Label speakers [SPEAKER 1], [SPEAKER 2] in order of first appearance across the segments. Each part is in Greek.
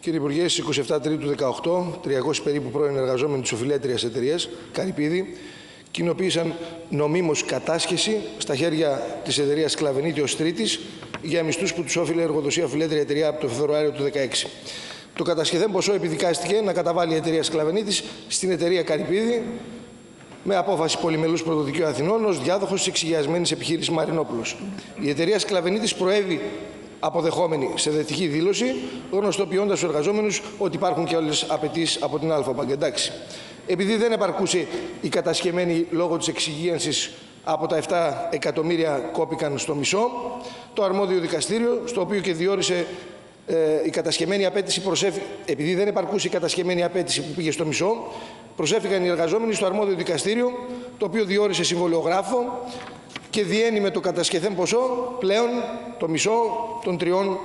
[SPEAKER 1] Κύριε Υπουργέ, στις 27 Τρίτου 18, 300 περίπου πρώην εργαζόμενοι της οφειλέτριας εταιρείας Καρυπίδη κοινοποίησαν νομίμως κατάσχεση στα χέρια της εταιρείας Κλαβενίτη ω Τρίτης για μισθούς που τους όφιλε εργοδοσία οφειλέτρια εταιρεία από το Φεβρουάριο του 2016. Το κατασχεθέν ποσό επιδικάστηκε να καταβάλει η εταιρεία Σκλαβενίτης στην εταιρεία Καρυπίδη με απόφαση πολυμελούς πρωτοδικαίου Αθηνών ως διάδοχος της εξηγιασμένη επιχείρησης Μαρινόπουλος. Η εταιρεία Σκλαβενίτης προέβη αποδεχόμενη σε δετική δήλωση, γνωστοποιώντας στους εργαζόμενους ότι υπάρχουν και όλε απαιτήσεις από την ΑΠΑ. Εντάξει. Επειδή δεν επαρκούσε η κατασχεμένη λόγω της εξυγίανσης από τα 7 εκατομμύρια κόπηκαν στο μισό, το αρμόδιο δικαστήριο, στο οποίο και διόρισε ε, η κατασχεμένη απέτηση προσέφη, επειδή δεν επαρκούσε η κατασχεμένη απέτηση που πήγε στο μισό, προσέφηκαν οι εργαζόμενοι στο αρμόδιο δικαστήριο, το οποίο διόρισε συμβολιογράφο και διένει με το κατασχεθέν ποσό πλέον το μισό των τριών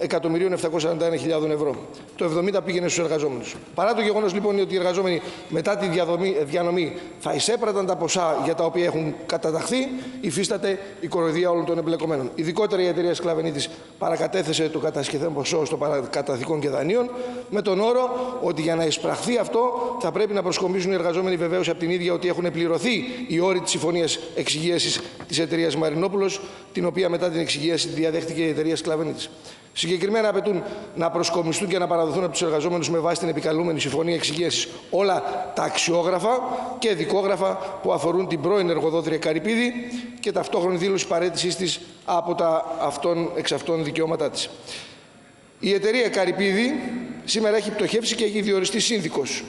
[SPEAKER 1] 1.741.000 ευρώ. Το 70 πήγαινε στους εργαζόμενους. Παρά το γεγονός λοιπόν ότι οι εργαζόμενοι μετά τη διαδομή, διανομή θα εισέπραταν τα ποσά για τα οποία έχουν καταταχθεί, υφίσταται η κοροϊδία όλων των εμπλεκομένων. Ειδικότερα η εταιρεία Σκλαβενίτη παρακατέθεσε το κατασχεθέν ποσό στο παρακαταθήκων και δανείων, με τον όρο ότι για να εισπραχθεί αυτό θα πρέπει να προσκομίσουν οι εργαζόμενοι βεβαίως από την ίδια ότι έχουν πληρωθεί οι όροι της συμφωνίας εξυγίασης της εταιρείας Μαρινόπουλος, την οποία μετά την εξυγίαση διαδέχτηκε η εταιρεία Σκλαβενίτη. Συγκεκριμένα απαιτούν να προσκομιστούν και να παραδοθούν από τους εργαζόμενους με βάση την επικαλούμενη συμφωνία εξυγίαση όλα τα αξιόγραφα και δικόγραφα που αφορούν την πρώην εργοδότρια Καρυπίδη και ταυτόχρονη δήλωση παρέτησής της από τα αυτών, εξ αυτών δικαιώματά της. Η εταιρεία Καρυπίδη σήμερα έχει πτωχεύσει και έχει διοριστεί σύνδικος.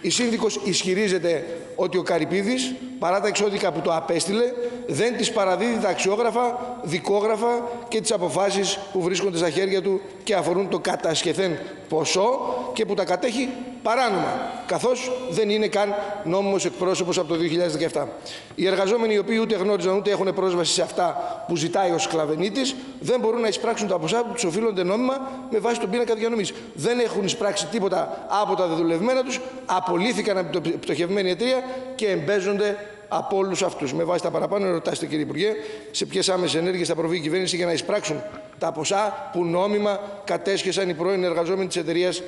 [SPEAKER 1] Η σύνδικος ισχυρίζεται ότι ο Καρυπίδης, παρά τα εξώδικα που το απέστειλε, δεν της παραδίδει τα αξιόγραφα, δικόγραφα και τις αποφάσεις που βρίσκονται στα χέρια του και αφορούν το κατασχεθέν ποσό και που τα κατέχει παράνομα, καθώς δεν είναι καν νόμιμος εκπρόσωπος από το 2017. Οι εργαζόμενοι οι οποίοι ούτε γνώριζαν ούτε έχουν πρόσβαση σε αυτά που ζητάει ο σκλαβενίτης δεν μπορούν να εισπράξουν τα ποσά που τους οφείλονται νόμιμα με βάση τον πίνακα διανομής. Δεν έχουν εισπράξει τίποτα από τα δεδουλευμένα τους, απολύθηκαν από την πτωχευμένη εταιρεία και εμπέζονται από όλους αυτούς. Με βάση τα παραπάνω, ρωτάστε κύριε Υπουργέ, σε ποιες άμεσες ενέργειες θα προβεί η κυβέρνηση για να εισπράξουν τα ποσά που νόμιμα κατέσχεσαν οι πρώην εργαζόμενοι της εταιρείας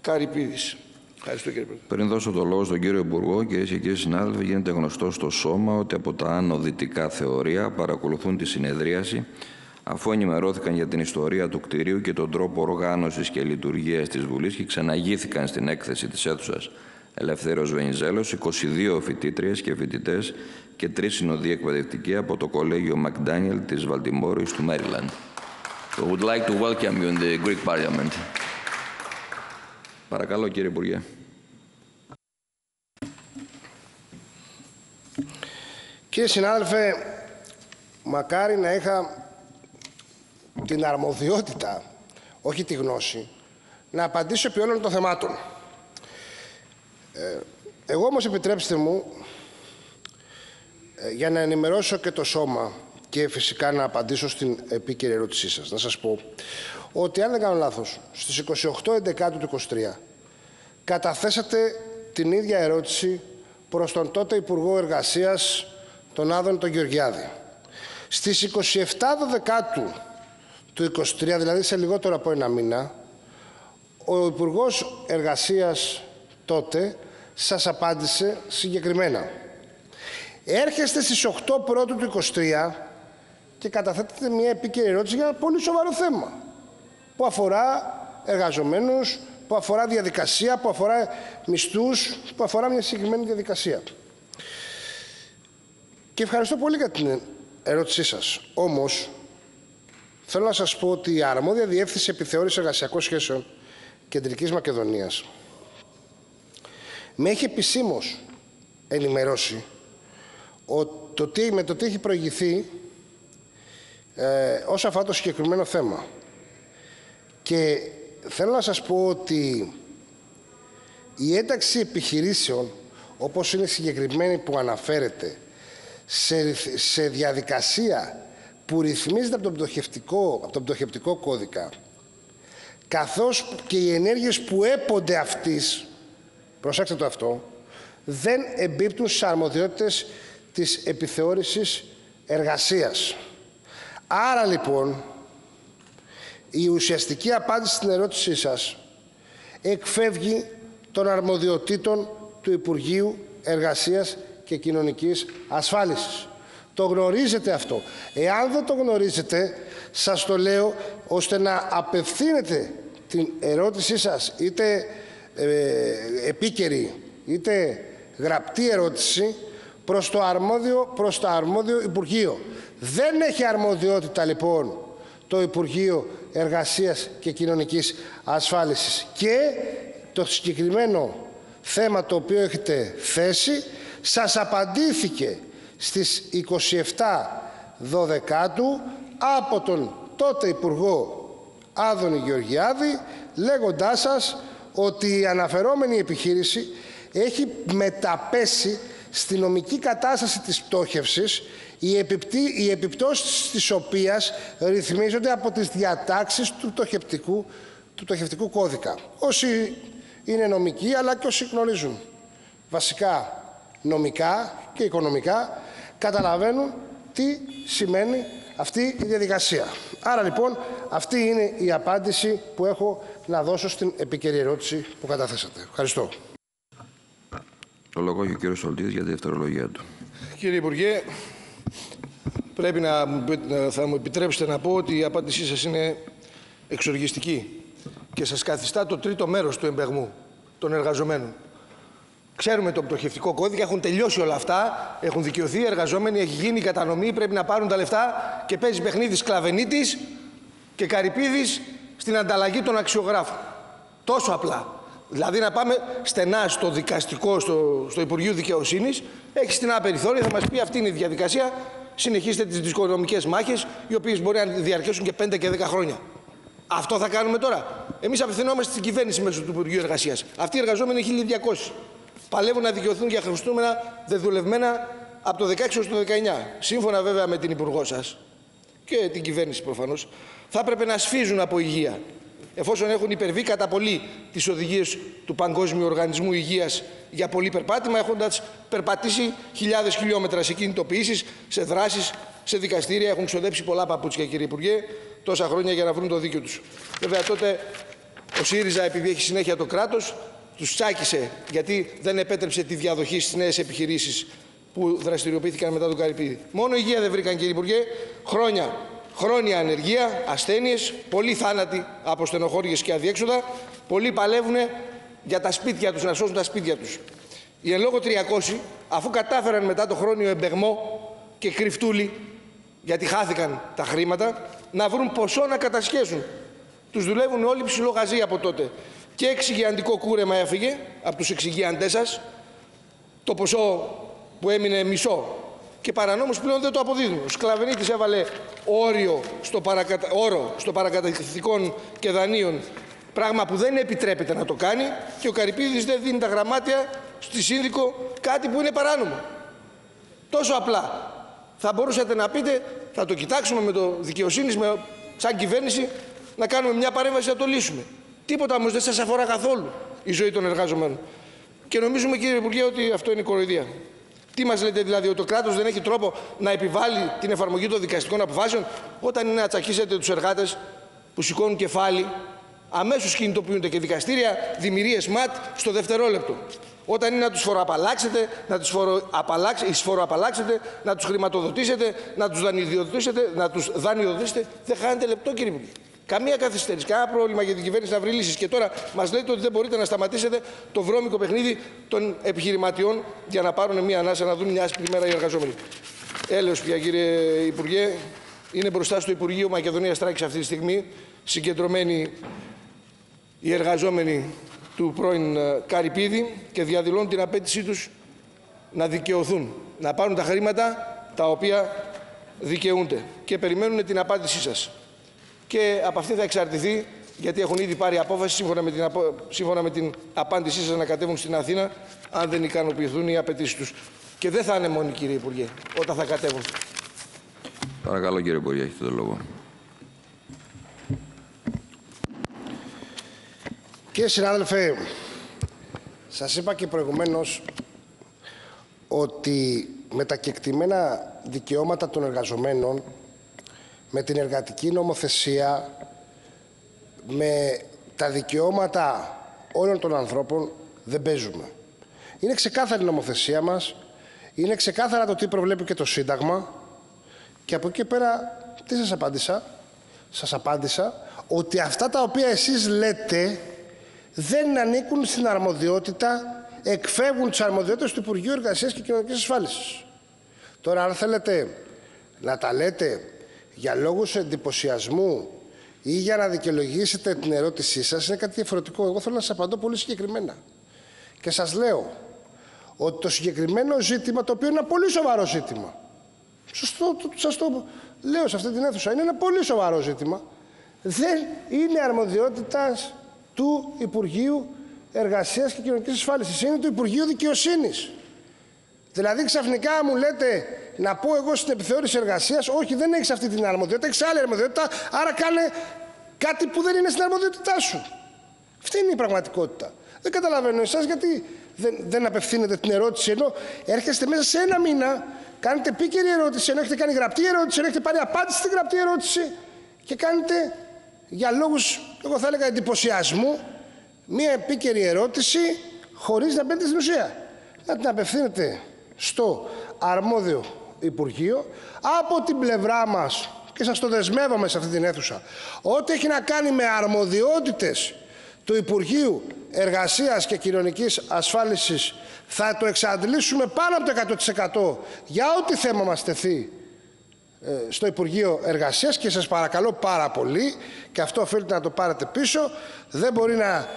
[SPEAKER 1] Καρυπίδης. Ευχαριστώ κύριε Πρόεδρε.
[SPEAKER 2] Πριν δώσω το λόγο στον κύριο Υπουργό, κυρίες και κύριοι συνάδελφοι, γίνεται γνωστό στο Σώμα ότι από τα άνω δυτικά θεωρία παρακολουθούν τη συνεδρίαση αφού ενημερώθηκαν για την ιστορία του κτηρίου και τον τρόπο οργάνωσης και λειτουργίας της Βουλής και ξαναγήθηκαν στην έκθεση της αίθουσας Ελευθέρος Βενιζέλος, 22 φοιτήτριες και φοιτητές και τρεις συνοδοί εκπαιδευτικοί από το κολέγιο Μακδάνιελ της Βαλτιμόρης του Μέριλαντ. So would like to welcome you in the Greek Parliament. Παρακαλώ κύριε Υπουργέ.
[SPEAKER 3] Κύριε συνάδελφε, μακάρι να είχα την αρμοδιότητα, όχι τη γνώση, να απαντήσω επί όλων των θεμάτων. Ε, εγώ όμως επιτρέψτε μου, ε, για να ενημερώσω και το σώμα και φυσικά να απαντήσω στην επίκαιρη ερώτησή σας, να σας πω ότι αν δεν κάνω λάθος, στις 28 Εντεκάτου του 23 καταθέσατε την ίδια ερώτηση προς τον τότε Υπουργό Εργασίας, τον Άδων τον Γεωργιάδη. Στις 27 Δεκάτου του 23, δηλαδή σε λιγότερο από ένα μήνα, ο Υπουργός Εργασίας τότε σας απάντησε συγκεκριμένα. Έρχεστε στις 8 πρώτου του 23 και καταθέτετε μια επίκαιρη ερώτηση για ένα πολύ σοβαρό θέμα που αφορά εργαζομένους, που αφορά διαδικασία, που αφορά μισθούς, που αφορά μια συγκεκριμένη διαδικασία. Και ευχαριστώ πολύ για την ερώτησή σας. Όμως, θέλω να σας πω ότι η αρμόδια διεύθυνση επιθεώρησης εργασιακών σχέσεων Κεντρικής Μακεδονίας με έχει επισήμως ενημερώσει ότι με το τι έχει προηγηθεί ε, όσον αφορά το συγκεκριμένο θέμα. Και θέλω να σας πω ότι η ένταξη επιχειρήσεων, όπως είναι συγκεκριμένη που αναφέρεται, σε, σε διαδικασία που ρυθμίζεται από τον, πτωχευτικό, από τον πτωχευτικό κώδικα, καθώς και οι ενέργειες που έπονται αυτής, προσέξτε το αυτό, δεν εμπίπτουν στις αρμοδιότητες της επιθεώρησης εργασίας. Άρα λοιπόν, η ουσιαστική απάντηση στην ερώτησή σας εκφεύγει των αρμοδιοτήτων του Υπουργείου Εργασίας και Κοινωνικής Ασφάλισης. Το γνωρίζετε αυτό. Εάν δεν το γνωρίζετε, σας το λέω ώστε να απευθύνετε την ερώτησή σας είτε ε, επίκαιρη είτε γραπτή ερώτηση προς το αρμόδιο, προς το αρμόδιο Υπουργείο. Δεν έχει αρμοδιότητα λοιπόν το Υπουργείο Εργασίας και Κοινωνικής Ασφάλισης και το συγκεκριμένο θέμα το οποίο έχετε θέσει σας απαντήθηκε στις 27 Δωδεκάτου από τον τότε Υπουργό Άδωνη Γεωργιάδη λέγοντάς σας ότι η αναφερόμενη επιχείρηση έχει μεταπέσει στη νομική κατάσταση της πτώχευσης οι, επιπτή, οι επιπτώσεις της οποίας ρυθμίζονται από τις διατάξεις του πτωχευτικού, του πτωχευτικού κώδικα. Όσοι είναι νομικοί αλλά και όσοι γνωρίζουν βασικά νομικά και οικονομικά καταλαβαίνουν τι σημαίνει αυτή η διαδικασία. Άρα λοιπόν αυτή είναι η απάντηση που έχω να δώσω στην επικαιρή ερώτηση που καταθέσατε. Ευχαριστώ.
[SPEAKER 2] Το λόγο έχει ο κύριος Σολτίδης για τη δευτερολογία του.
[SPEAKER 1] Κύριε Υπουργέ, πρέπει να θα μου επιτρέψετε να πω ότι η απάντησή σας είναι εξοργιστική και σας καθιστά το τρίτο μέρος του εμπεγμού των εργαζομένων. Ξέρουμε το πτωχευτικό κώδικα, έχουν τελειώσει όλα αυτά, έχουν δικαιωθεί οι εργαζόμενοι, έχει γίνει η κατανομή, πρέπει να πάρουν τα λεφτά και παίζει παιχνίδι Σκλαβενίτης και Καρυπίδης στην ανταλλαγή των αξιογράφων. Τόσο απλά. Δηλαδή να πάμε στενά στο δικαστικό, στο, στο Υπουργείο Δικαιοσύνης, έχει στενά περιθώρια, θα μας πει αυτή είναι η διαδικασία. Συνεχίστε τις δικονομικέ μάχες, οι οποίες μπορεί να διαρκέσουν και 5 και 10 χρόνια. Αυτό θα κάνουμε τώρα. Εμείς απευθυνόμαστε στην κυβέρνηση μέσω του Υπουργείου Εργασίας. Αυτοί οι εργαζόμενοι είναι 1.200. Παλεύουν να δικαιωθούν για χριστούμενα δεδουλευμένα από το 16 έως το 19. Σύμφωνα βέβαια με την Υπουργό σας και την κυβέρνηση προφανώς, θα έπρεπε να σφίζουν από υγεία εφόσον έχουν υπερβεί κατά πολύ τις οδηγίες του Παγκόσμιου Οργανισμού Υγείας για πολύ περπάτημα, έχοντας περπατήσει χιλιάδες χιλιόμετρα σε κινητοποιήσεις, σε δράσεις, σε δικαστήρια, έχουν ξοδέψει πολλά παπούτσια κύριε Υπουργέ, τόσα χρόνια για να βρουν το δίκιο τους. Βέβαια τότε ο ΣΥΡΙΖΑ επειδή έχει συνέχεια το κράτος, τους τσάκισε γιατί δεν επέτρεψε τη διαδοχή στις νέες επιχειρήσεις που δραστηριοποιήθηκαν μετά τον Καρυπίδη. Μόνο υγεία δεν βρήκαν κύριε Υπουργέ, χρόνια χρόνια ανεργία, ασθένειες, πολλοί θάνατοι από στενοχώριες και αδιέξοδα, πολλοί παλεύουν για τα σπίτια τους, να σώσουν τα σπίτια τους. Οι εν λόγω 300, αφού κατάφεραν μετά το χρόνιο εμπεγμό και κρυφτούλη, γιατί χάθηκαν τα χρήματα, να βρουν ποσό να κατασχέσουν. Τους δουλεύουν όλοι ψηλογαζοί από τότε. Και εξηγιαντικό κούρεμα έφυγε από τους εξηγιαντές σας, το ποσό που έμεινε μισό και παρανόμως πλέον δεν το αποδίδουν. Ο Σκλαβενίτης έβαλε όριο στο παρακατα... όρο στο παρακαταθηκών και δανείων πράγμα που δεν επιτρέπεται να το κάνει και ο Καρυπίδης δεν δίνει τα γραμμάτια στη σύνδικο κάτι που είναι παράνομο. Τόσο απλά. Θα μπορούσατε να πείτε, θα το κοιτάξουμε με το δικαιοσύνης, με, σαν κυβέρνηση, να κάνουμε μια παρέμβαση να το λύσουμε. Τίποτα όμως δεν σας αφορά καθόλου η ζωή των εργαζομένων. Και νομίζουμε, κύριε Υπουργέ, ότι αυτό είναι κοροϊδία. Τι μας λέτε δηλαδή, ότι το κράτος δεν έχει τρόπο να επιβάλλει την εφαρμογή των δικαστικών αποφάσεων, όταν είναι να τσακίσετε τους εργάτες που σηκώνουν κεφάλι, αμέσως κινητοποιούνται και δικαστήρια, δημιουργίες ΜΑΤ στο δευτερόλεπτο. Όταν είναι να τους φοροαπαλλάξετε, να τους φοροαπαλλάξετε, να τους χρηματοδοτήσετε, να τους δανειοδοτήσετε, να τους δανειοδοτήσετε, δεν χάνετε λεπτό, κύριε Υπουργέ. Καμία καθυστέρηση, κανένα πρόβλημα για την κυβέρνηση να βρει λύσεις. Και τώρα μας λέτε ότι δεν μπορείτε να σταματήσετε το βρώμικο παιχνίδι των επιχειρηματιών για να πάρουν μια ανάσα να δουν μια άσπρη μέρα οι εργαζόμενοι. Έλεος πια, κύριε Υπουργέ. Είναι μπροστά στο Υπουργείο Μακεδονίας Τράκης αυτή τη στιγμή, συγκεντρωμένοι οι εργαζόμενοι του πρώην ε, Καρυπίδη και διαδηλώνουν την απέτησή τους να δικαιωθούν, να πάρουν τα χρήματα τα οποία δικαιούνται και περιμένουν την απάντησή σας και από αυτή θα εξαρτηθεί, γιατί έχουν ήδη πάρει απόφαση σύμφωνα με την, απο... σύμφωνα με την απάντησή σας να κατέβουν στην Αθήνα, αν δεν ικανοποιηθούν οι απαιτήσεις τους. Και δεν θα είναι μόνοι, κύριε Υπουργέ, όταν θα κατέβουν.
[SPEAKER 2] Παρακαλώ, κύριε Υπουργέ, έχετε το λόγο.
[SPEAKER 3] Κύριε συνάδελφε, σας είπα και προηγουμένως ότι με τα κεκτημένα δικαιώματα των εργαζομένων με την εργατική νομοθεσία, με τα δικαιώματα όλων των ανθρώπων δεν παίζουμε. Είναι ξεκάθαρη η νομοθεσία μας, είναι ξεκάθαρα το τι προβλέπει και το Σύνταγμα και από εκεί πέρα τι σας απάντησα; Σας απάντησα ότι αυτά τα οποία εσείς λέτε δεν ανήκουν στην αρμοδιότητα, εκφεύγουν τις αρμοδιότητες του Υπουργείου Εργασίας και Κοινωνικής Ασφάλισης. Τώρα αν θέλετε να τα λέτε για λόγους εντυπωσιασμού ή για να δικαιολογήσετε την ερώτησή σας είναι κάτι διαφορετικό. Εγώ θέλω να σας απαντώ πολύ συγκεκριμένα. Και σας λέω ότι το συγκεκριμένο ζήτημα, το οποίο είναι ένα πολύ σοβαρό ζήτημα, σωστό, το, σας το λέω σε αυτή την αίθουσα, είναι ένα πολύ σοβαρό ζήτημα, δεν είναι αρμοδιότητας του Υπουργείου Εργασίας και Κοινωνικής Ασφάλισης, είναι του Υπουργείου Δικαιοσύνης. Δηλαδή ξαφνικά μου λέτε να πω εγώ στην επιθεώρηση εργασίας, όχι, δεν έχεις αυτή την αρμοδιότητα, έχεις άλλη αρμοδιότητα, άρα κάνε κάτι που δεν είναι στην αρμοδιότητά σου. Αυτή είναι η πραγματικότητα. Δεν καταλαβαίνω εσάς γιατί δεν, δεν απευθύνετε την ερώτηση ενώ έρχεστε μέσα σε ένα μήνα, κάνετε επίκαιρη ερώτηση, ενώ έχετε κάνει γραπτή ερώτηση, ενώ έχετε πάρει απάντηση στην γραπτή ερώτηση και κάνετε για λόγους, εγώ θα έλεγα εντυπωσιασμού, μία επίκαιρη ερώτηση χωρίς να μπαίνετε στην ουσία. Να την απευθύνετε στο αρμόδιο Υπουργείο. Από την πλευρά μας και σας το δεσμεύομαι σε αυτή την αίθουσα ό,τι έχει να κάνει με αρμοδιότητες του Υπουργείου Εργασίας και Κοινωνικής Ασφάλισης θα το εξαντλήσουμε πάνω από το 100% για ό,τι θέμα μας τεθεί ε, στο Υπουργείο Εργασίας. Και σας παρακαλώ πάρα πολύ και αυτό οφείλετε να το πάρετε πίσω δεν μπορεί να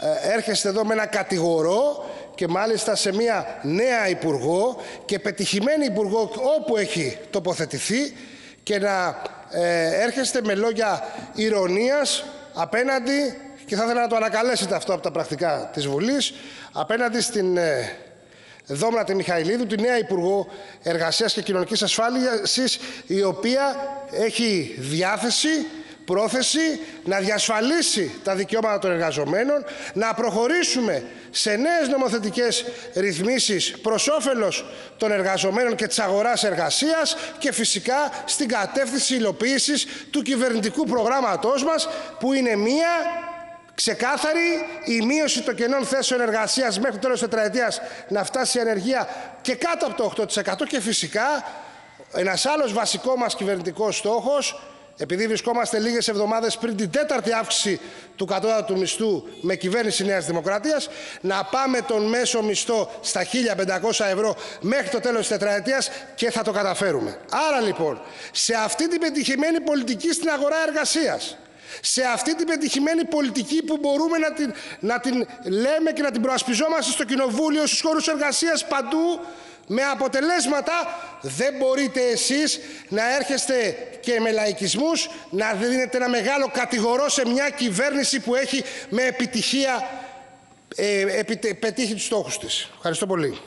[SPEAKER 3] ε, έρχεστε εδώ με ένα κατηγορό και μάλιστα σε μια νέα υπουργό και πετυχημένη υπουργό όπου έχει τοποθετηθεί και να ε, έρχεστε με λόγια ηρωνίας απέναντι και θα ήθελα να το ανακαλέσετε αυτό από τα πρακτικά της Βουλής απέναντι στην ε, Δόμνα Μιχαηλίδου, τη νέα Υπουργό Εργασίας και Κοινωνικής Ασφάλισης η οποία έχει διάθεση πρόθεση να διασφαλίσει τα δικαιώματα των εργαζομένων, να προχωρήσουμε σε νέες νομοθετικές ρυθμίσεις προς όφελος των εργαζομένων και της αγοράς εργασίας και φυσικά στην κατεύθυνση υλοποίησης του κυβερνητικού προγράμματός μας που είναι μία ξεκάθαρη η μείωση των κενών θέσεων εργασίας μέχρι το τέλος της τετραετίας να φτάσει η ανεργία και κάτω από το 8% και φυσικά ένας άλλος βασικό μας κυβερνητικός στόχος επειδή βρισκόμαστε λίγες εβδομάδες πριν την τέταρτη αύξηση του κατώτατου μισθού με κυβέρνηση Νέας Δημοκρατίας, να πάμε τον μέσο μισθό στα 1.500 ευρώ μέχρι το τέλος της τετραετίας και θα το καταφέρουμε. Άρα λοιπόν, σε αυτή την πετυχημένη πολιτική στην αγορά εργασίας, σε αυτή την πετυχημένη πολιτική που μπορούμε να την, να την λέμε και να την προασπιζόμαστε στο Κοινοβούλιο, στους χώρους εργασίας παντού, με αποτελέσματα δεν μπορείτε εσείς να έρχεστε και με λαϊκισμούς να δίνετε ένα μεγάλο κατηγορό σε μια κυβέρνηση που έχει με επιτυχία ε, πετύχει τους στόχους της. Ευχαριστώ πολύ.